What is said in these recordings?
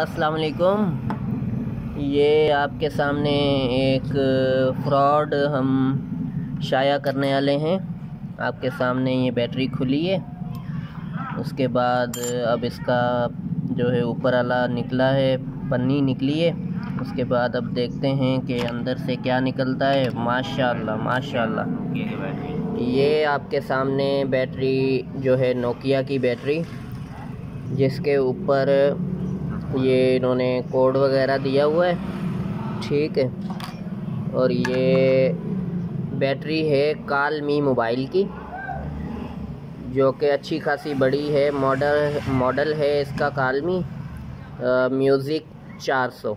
अस्सलाम वालेकुम ये आपके सामने एक फ्रॉड हम शाया करने वाले हैं। आपके सामने ये बैटरी खुली है। उसके बाद अब इसका जो है ऊपर वाला निकला है, पन्नी निकली है। उसके बाद अब देखते हैं कि अंदर से क्या निकलता है। माशाल्लाह माशाल्लाह। ये आपके सामने बैटरी जो है नोकिया की बैटरी, जिसके ऊपर ये इन्होंने कोड वगैरह दिया हुआ है। ठीक है। और ये बैटरी है काल मी मोबाइल की, जो कि अच्छी खासी बड़ी है। मॉडल मॉडल है इसका कालमी म्यूज़िक 400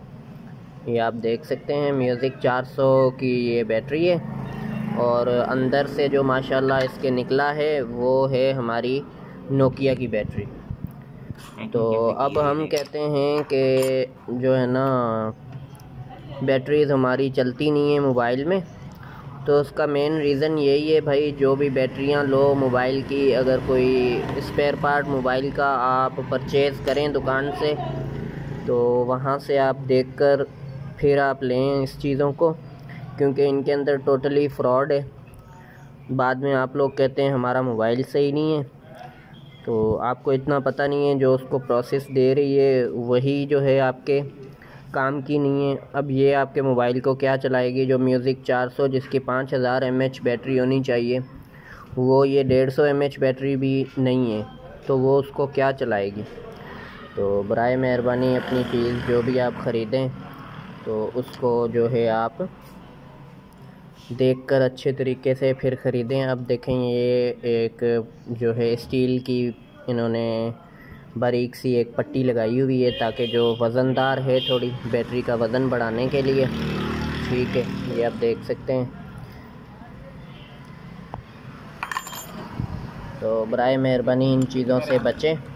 ये आप देख सकते हैं म्यूज़िक 400 की ये बैटरी है। और अंदर से जो माशाल्लाह इसके निकला है, वो है हमारी नोकिया की बैटरी। तो अब हम कहते हैं कि जो है ना बैटरीज हमारी चलती नहीं है मोबाइल में। तो उसका मेन रीज़न यही है भाई, जो भी बैटरियाँ लो मोबाइल की, अगर कोई स्पेयर पार्ट मोबाइल का आप परचेज़ करें दुकान से तो वहाँ से आप देखकर फिर आप लें इस चीज़ों को, क्योंकि इनके अंदर टोटली फ्रॉड है। बाद में आप लोग कहते हैं हमारा मोबाइल सही नहीं है। तो आपको इतना पता नहीं है, जो उसको प्रोसेस दे रही है, वही जो है आपके काम की नहीं है। अब ये आपके मोबाइल को क्या चलाएगी, जो म्यूज़िक 400 जिसकी 5000 हज़ार बैटरी होनी चाहिए, वो ये डेढ़ सौ बैटरी भी नहीं है तो वो उसको क्या चलाएगी? तो बर मेहरबानी अपनी चीज़ जो भी आप ख़रीदें तो उसको जो है आप देखकर अच्छे तरीके से फिर ख़रीदें। अब देखें, ये एक जो है, स्टील की इन्होंने बारीक सी एक पट्टी लगाई हुई है ताकि जो वज़नदार है, थोड़ी बैटरी का वज़न बढ़ाने के लिए। ठीक है, ये आप देख सकते हैं। तो बर मेहरबानी इन चीज़ों से बचें।